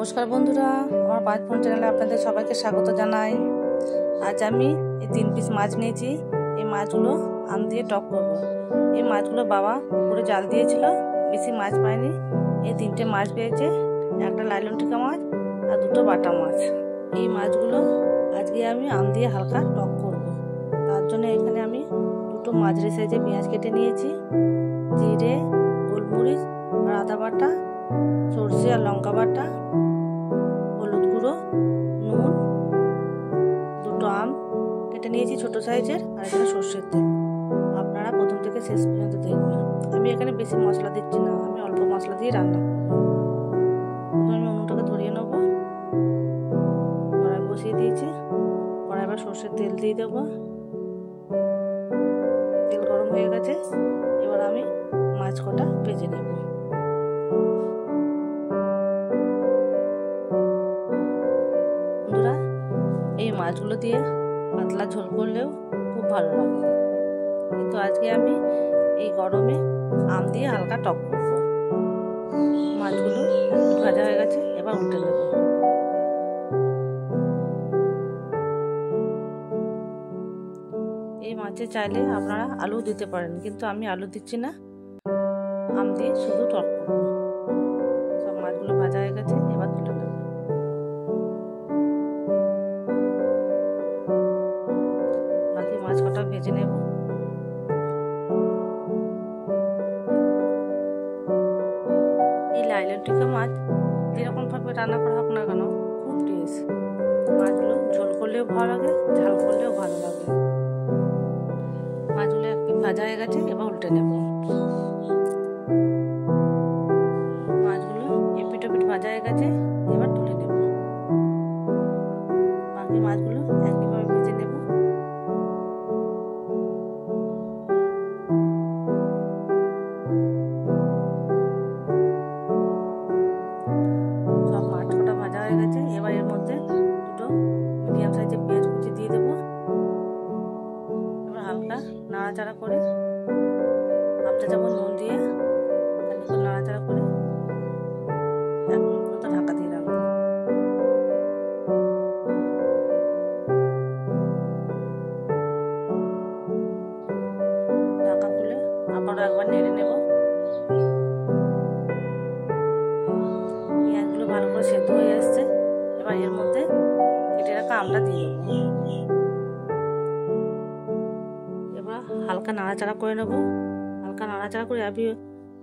নমস্কার বন্ধুরা, আমার পাঁচ ফোন চ্যানেলে আপনাদের সবাইকে স্বাগত জানাই। আজ আমি এই তিন পিস মাছ নিয়েছি। এই মাছগুলো আম দিয়ে টক করব। এই মাছগুলো বাবা পুকুরে জাল দিয়েছিল, বেশি মাছ পায়নি। এই তিনটে মাছ পেয়েছে, একটা লাইলন টিকা মাছ আর দুটো বাটা মাছ। এই মাছগুলো আজকে আমি আম দিয়ে হালকা টক করব। তার জন্য এখানে আমি দুটো মাঝারি সাইজে পেঁয়াজ কেটে নিয়েছি, জিরে, গোলমরিচ আর আদা বাটা সর্ষে আর লঙ্কা বাটা, হলুদ গুঁড়ো, নুন, দুটো আম কেটে নিয়েছি ছোট সাইজের, আর এখানে সর্ষের তেল। আপনারা প্রথম থেকে শেষ পর্যন্ত দেখবেন। আমি এখানে বেশি মশলা দিচ্ছি না, আমি অল্প মশলা দিয়ে রান্না প্রথমে আমি উনুনটাকে ধরিয়ে নেব। কড়াই বসিয়ে দিয়েছি। কড়াই এবার সর্ষের তেল দিয়ে দেবো। তেল গরম হয়ে গেছে। এবার আমি মাছ কটা ভেজে নেব। এই মাছগুলো দিয়ে পাতলা ঝোল করলেও খুব ভালো লাগে। কিন্তু আজকে আমি এই গরমে আম দিয়ে হালকা টক করব। মাছগুলো ভাজা হয়ে গেছে, এবার উল্টে নেব এই মাছে চাইলে আপনারা আলু দিতে পারেন, কিন্তু আমি আলু দিচ্ছি না। আম দিয়ে শুধু টক করব। এই লাইলন টিকা মাছ যেরকম ভাবে রান্না করা হোক না কেন, খুব টেস্ট মাছগুলো ঝোল করলেও ভালো লাগে, ঝাল করলেও ভালো লাগে। মাছগুলো একটু ভাজা হয়ে গেছে, এবার উল্টে নেব। মাছগুলো এপিট ওপিট ভাজা হয়ে গেছে, এবার তুলে নেব। বাকি মাছগুলো একইভাবে নাড়াচাড়া করে হাফটা যেমন নুন দিয়ে নাড়াচাড়া করে ঢাকা দিয়ে ঢাকা খুলে একবার নেড়ে পেঁয়াজগুলো ভালো করে সেদ্ধ হয়ে এসছে। এবার এর মধ্যে কেটে রাখা আমটা দিয়ে দেবো। হালকা নাড়াচাড়া করে নেব। হালকা নাড়াচাড়া করে আমি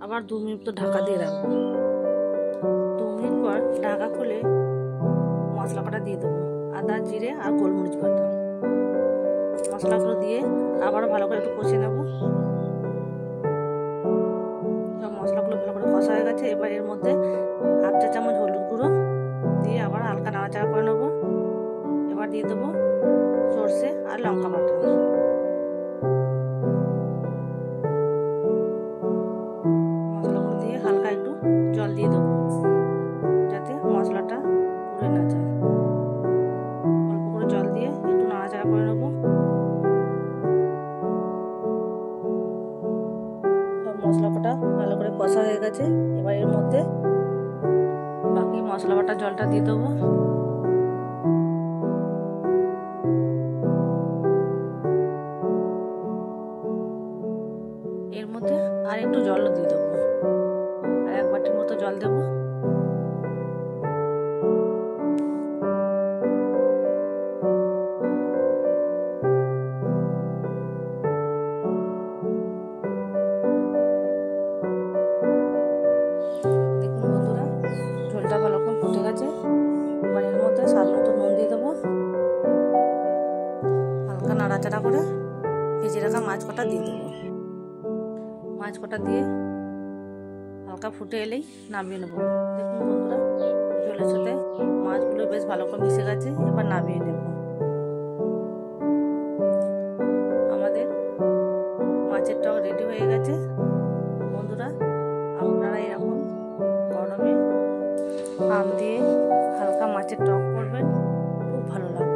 আবার দু মিনিট তো ঢাকা দিয়ে রাখব। দু মিনিট পর ঢাকা খুলে মশলা বাটা দিয়ে দেবো। আদা, জিরে আর গোলমরিচ বাটা। মশলাগুলো দিয়ে আবার ভালো করে একটু কষে নেব। মশলাগুলো ভালো করে কষা হয়ে গেছে। এবার এর মধ্যে হাফ চা চামচ হলুদ গুঁড়ো দিয়ে আবার হালকা নাড়াচাড়া করে নেব। এবার দিয়ে দেবো সর্ষে আর লঙ্কা বাটা। কষা হয়ে গেছে। এবার এর মধ্যে বাকি মশলা বাটা জলটা দিয়ে দেবো। এর মধ্যে আর একটু জলও দিয়ে দেবো। আর এক বাটির মতো জল দেবো। নাড়াচাড়া করে ভেজে রাখা মাছ কটা দিয়ে দেবো। মাছ কটা দিয়ে হালকা ফুটে এলেই নামিয়ে নেব। দেখুন বন্ধুরা ঝোলের সাথে মাছগুলো বেশ ভালো করে মিশে গেছে, এবার নামিয়ে নেব। আমাদের মাছের টক রেডি হয়ে গেছে। বন্ধুরা, আপনারা এরকম গরমে আম দিয়ে হালকা মাছের টক করবেন, খুব ভালো লাগবে।